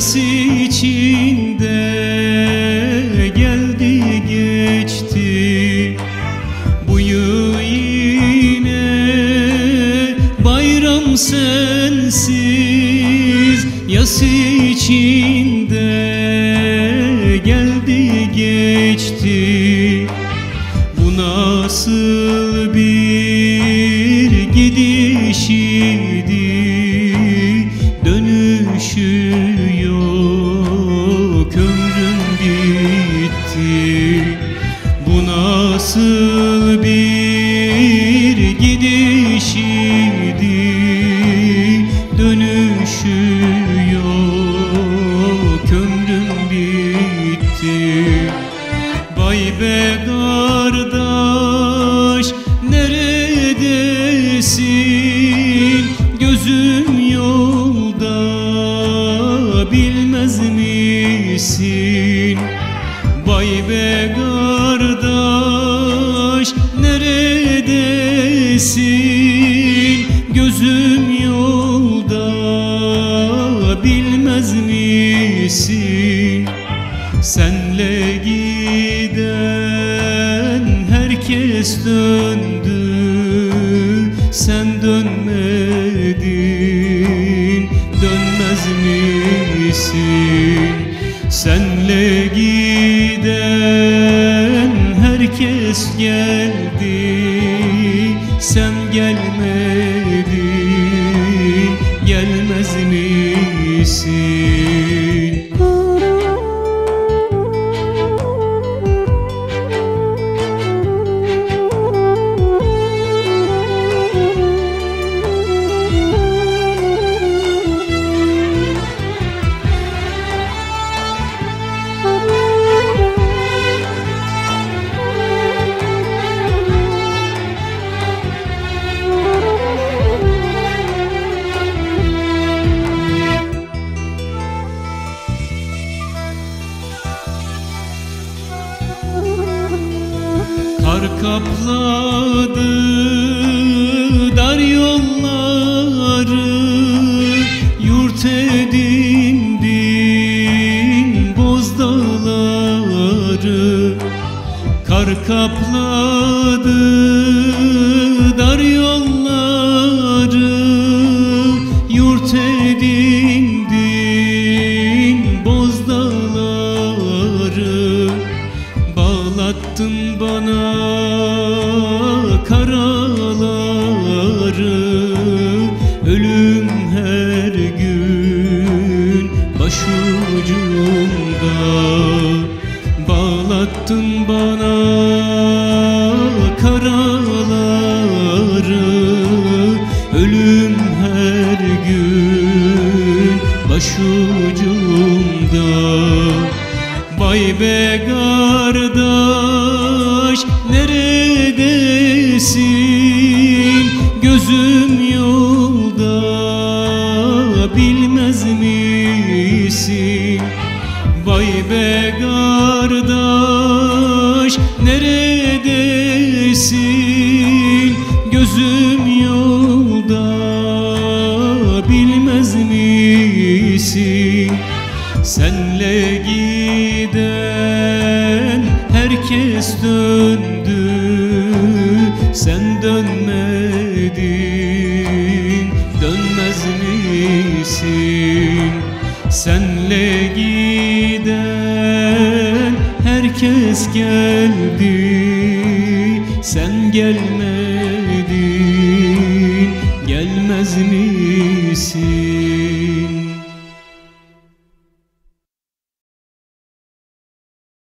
yas içinde geldi geçti. Bu yıl yine bayram sensiz yas içinde geldi geçti. Bu nasıl bir nasıl bir gidiş idi? Dönüşü yok ömrüm bitti. Vay be kardeş neredesin? Gözüm yolda bilmez misin? Vay be kardeş neredesin Gözüm yolda bilmez misin? Senle giden herkes döndü. Sen dönmedin dönmez misin? Senle giden herkes geldi Sen gelmedin gelmez misin Kar kapladı dar yolları Yurt edindin boz dağları. Kar kapladı dar yolları Bağlattın bana karaları. Ölüm her gün başucumda. Bağlattın bana karaları. Ölüm her gün başucumda. Vay be kardeş neredesin? Gözüm yolda bilmez misin? Vay be kardeş neredesin? Gözüm yolda herkes döndü Sen dönmedin. Dönmez misin? Senle giden herkes geldi Sen gelmedin. Gelmez misin